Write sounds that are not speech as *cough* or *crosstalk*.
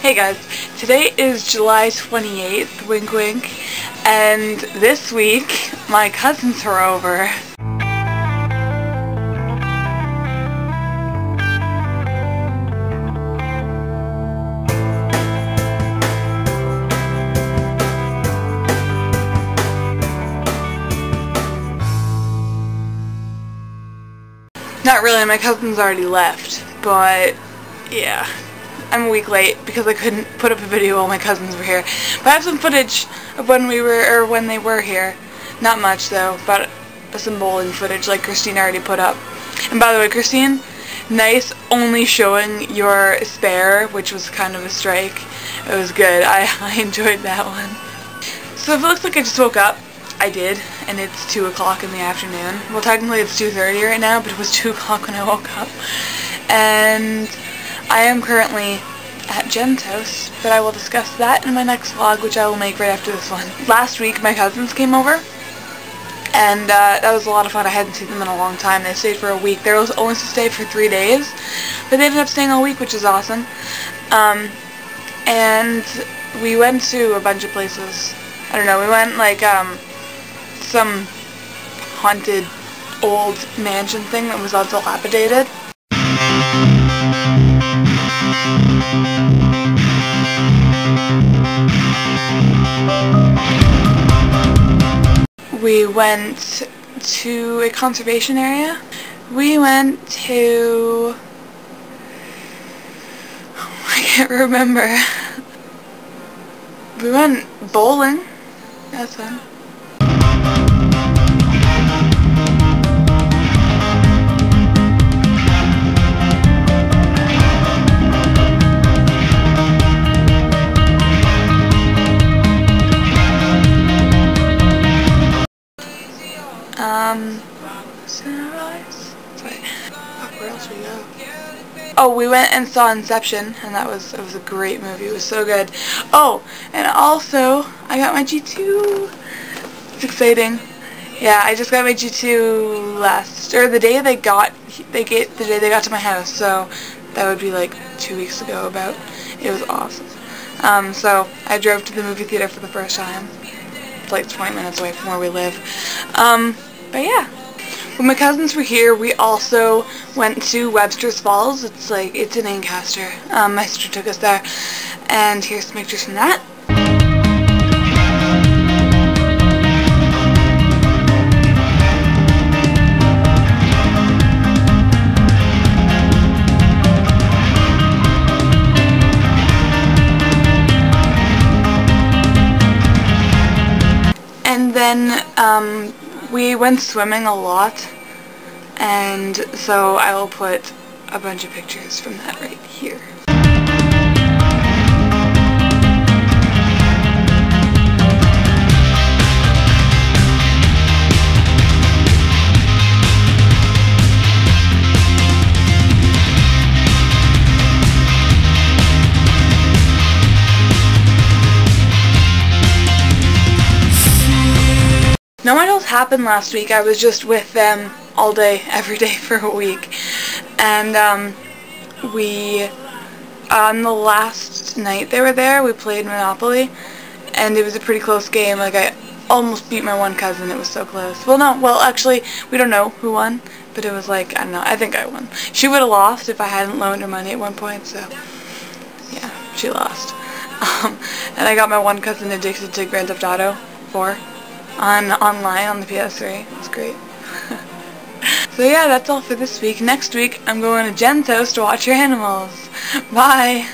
Hey guys, today is July 28th, wink wink, and this week my cousins are over. Not really, my cousins already left, but yeah. I'm a week late because I couldn't put up a video while my cousins were here. But I have some footage of when we were, or when they were here. Not much though, but some bowling footage like Christine already put up. And by the way, Christine, nice only showing your spare, which was kind of a strike. It was good. I, *laughs* I enjoyed that one. So if it looks like I just woke up, I did, and it's 2 o'clock in the afternoon. Well, technically it's 2.30 right now, but it was 2 o'clock when I woke up. And I am currently at Jen's house, but I will discuss that in my next vlog, which I will make right after this one. Last week, my cousins came over, and uh, that was a lot of fun. I hadn't seen them in a long time. They stayed for a week. They were only to stay for three days, but they ended up staying all week, which is awesome. Um, and we went to a bunch of places. I don't know, we went, like, um, some haunted old mansion thing that was all dilapidated. We went to a conservation area. We went to... *laughs* I can't remember. We went bowling. That's fun. Um? Oh, we went and saw Inception, and that was, it was a great movie. It was so good. Oh, and also, I got my G2. It's exciting. Yeah, I just got my G2 last, or the day they got, they get, the day they got to my house, so that would be like two weeks ago about. It was awesome. Um, so I drove to the movie theater for the first time. It's like 20 minutes away from where we live. Um, but yeah. When my cousins were here, we also went to Webster's Falls. It's like, it's in Ancaster. Um, my sister took us there. And here's some pictures from that. And then um, we went swimming a lot, and so I will put a bunch of pictures from that right here. No idol happened last week. I was just with them all day, *laughs* every day for a week. And um, we, on the last night they were there, we played Monopoly. And it was a pretty close game. Like, I almost beat my one cousin. It was so close. Well, no, well, actually, we don't know who won. But it was like, I don't know, I think I won. She would have lost if I hadn't loaned her money at one point, so, yeah, she lost. *laughs* Um, and I got my one cousin addicted to Grand Theft Auto 4 on online on the PS3. It's great. *laughs* so yeah, that's all for this week. Next week, I'm going to Jen's house to watch your animals. Bye!